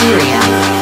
Mysteria.